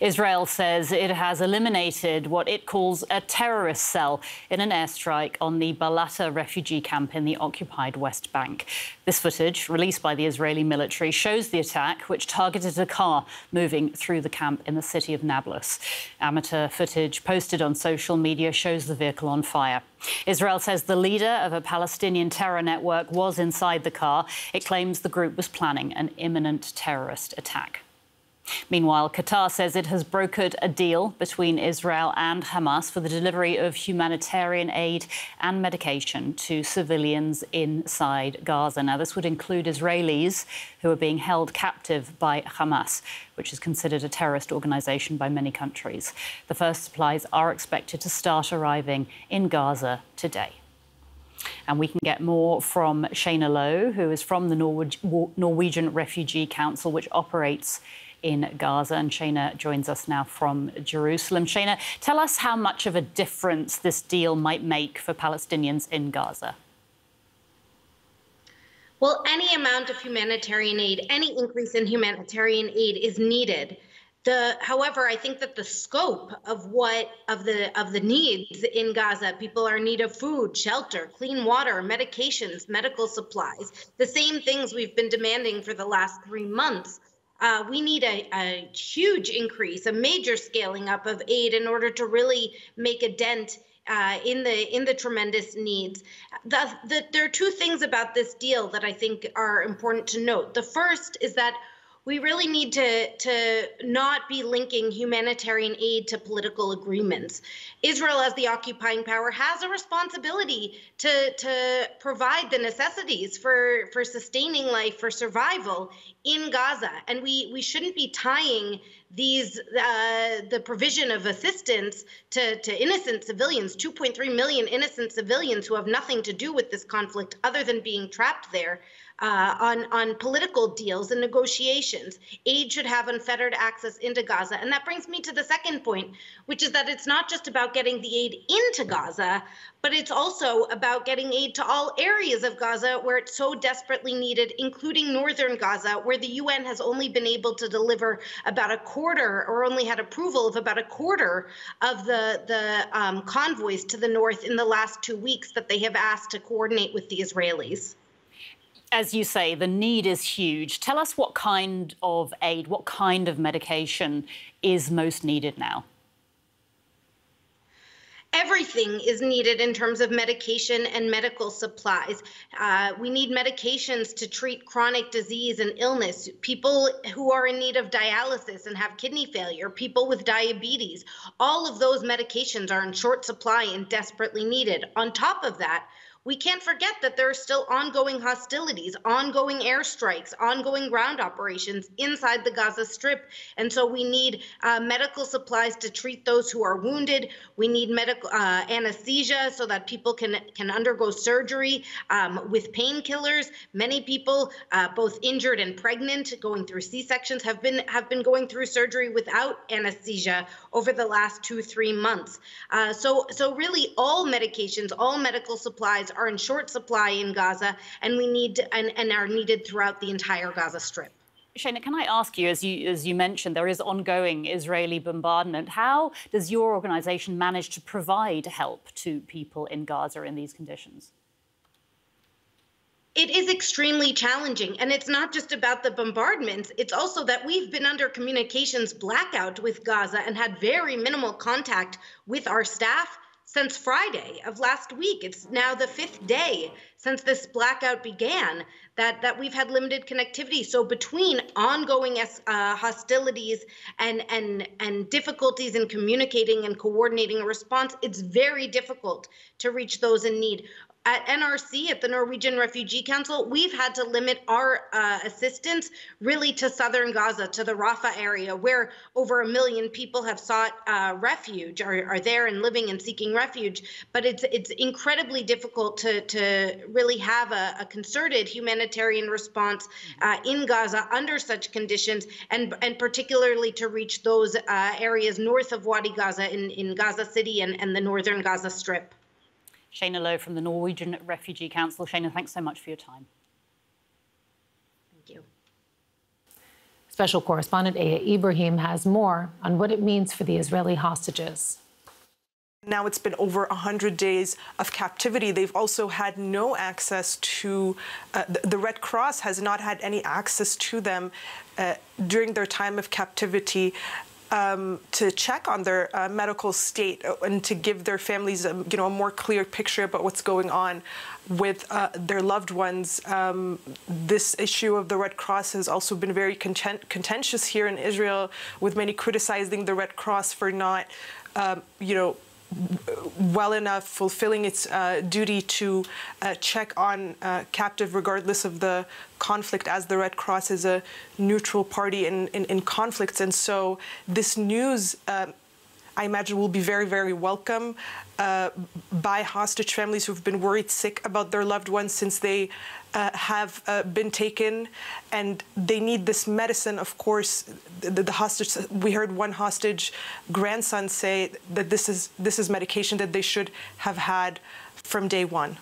Israel says it has eliminated what it calls a terrorist cell in an airstrike on the Balata refugee camp in the occupied West Bank. This footage, released by the Israeli military, shows the attack, which targeted a car moving through the camp in the city of Nablus. Amateur footage posted on social media shows the vehicle on fire. Israel says the leader of a Palestinian terror network was inside the car. It claims the group was planning an imminent terrorist attack. Meanwhile, Qatar says it has brokered a deal between Israel and Hamas for the delivery of humanitarian aid and medication to civilians inside Gaza. Now, this would include Israelis who are being held captive by Hamas, which is considered a terrorist organization by many countries. The first supplies are expected to start arriving in Gaza today. And we can get more from Shaina Low, who is from the Norwegian Refugee Council, which operates in Gaza. And Shaina joins us now from Jerusalem. Shaina, tell us how much of a difference this deal might make for Palestinians in Gaza. Well, any amount of humanitarian aid, any increase in humanitarian aid is needed. The, however, I think that the scope of what of the of the needs in Gaza, people are in need of food, shelter, clean water, medications, medical supplies, the same things we've been demanding for the last three months uh, we need a, a, huge increase, a major scaling up of aid in order to really make a dent uh, in the in the tremendous needs. The, the, there are two things about this deal that I think are important to note. The first is that we really need to, to not be linking humanitarian aid to political agreements. Israel, as the occupying power, has a responsibility to, to provide the necessities for, for sustaining life, for survival in Gaza. And we, we shouldn't be tying these uh, the provision of assistance to, to innocent civilians 2.3 million innocent civilians who have nothing to do with this conflict other than being trapped there uh, on, on political deals and negotiations. Aid should have unfettered access into Gaza. And that brings me to the second point, which is that it's not just about getting the aid into Gaza, but it's also about getting aid to all areas of Gaza where it's so desperately needed, including northern Gaza, where the UN has only been able to deliver about a quarter or only had approval of about a quarter of the, the um, convoys to the north in the last two weeks that they have asked to coordinate with the Israelis as you say, the need is huge. Tell us what kind of aid, what kind of medication is most needed now? Everything is needed in terms of medication and medical supplies. Uh, we need medications to treat chronic disease and illness, people who are in need of dialysis and have kidney failure, people with diabetes. All of those medications are in short supply and desperately needed. On top of that, we can't forget that there are still ongoing hostilities, ongoing airstrikes, ongoing ground operations inside the Gaza Strip. And so we need uh, medical supplies to treat those who are wounded. We need medical uh, anesthesia so that people can, can undergo surgery um, with painkillers. Many people, uh, both injured and pregnant, going through C-sections, have been have been going through surgery without anesthesia over the last two, three months. Uh, so, so really all medications, all medical supplies are in short supply in Gaza, and we need and, and are needed throughout the entire Gaza Strip. Shaina, can I ask you, as you as you mentioned, there is ongoing Israeli bombardment. How does your organisation manage to provide help to people in Gaza in these conditions? It is extremely challenging. And it's not just about the bombardments, it's also that we've been under communications blackout with Gaza and had very minimal contact with our staff since Friday of last week. It's now the fifth day since this blackout began that, that we've had limited connectivity. So between ongoing uh, hostilities and, and, and difficulties in communicating and coordinating a response, it's very difficult to reach those in need at NRC, at the Norwegian Refugee Council, we've had to limit our uh, assistance really to southern Gaza, to the Rafah area, where over a million people have sought uh, refuge, are, are there and living and seeking refuge. But it's it's incredibly difficult to to really have a, a concerted humanitarian response uh, in Gaza under such conditions, and and particularly to reach those uh, areas north of Wadi Gaza in, in Gaza City and, and the northern Gaza Strip. Shaina Low from the Norwegian Refugee Council. Shaina, thanks so much for your time. Thank you. Special correspondent Aya Ibrahim has more on what it means for the Israeli hostages. Now it's been over 100 days of captivity. They've also had no access to, uh, the, the, Red Cross has not had any access to them uh, during their time of captivity. Um, to check on their uh, medical state uh, and to give their families, a, you know, a more clear picture about what's going on with uh, their loved ones. Um, this issue of the Red Cross has also been very content contentious here in Israel, with many criticizing the Red Cross for not, um, you know, well enough fulfilling its uh, duty to uh, check on uh, captive regardless of the conflict as the Red Cross is a neutral party in, in, in conflicts. And so this news uh, I imagine will be very, very welcome uh, by hostage families who've been worried sick about their loved ones since they uh, have uh, been taken, and they need this medicine. Of course, the, the, hostage. We heard one hostage grandson say that this is this is medication that they should have had from day one.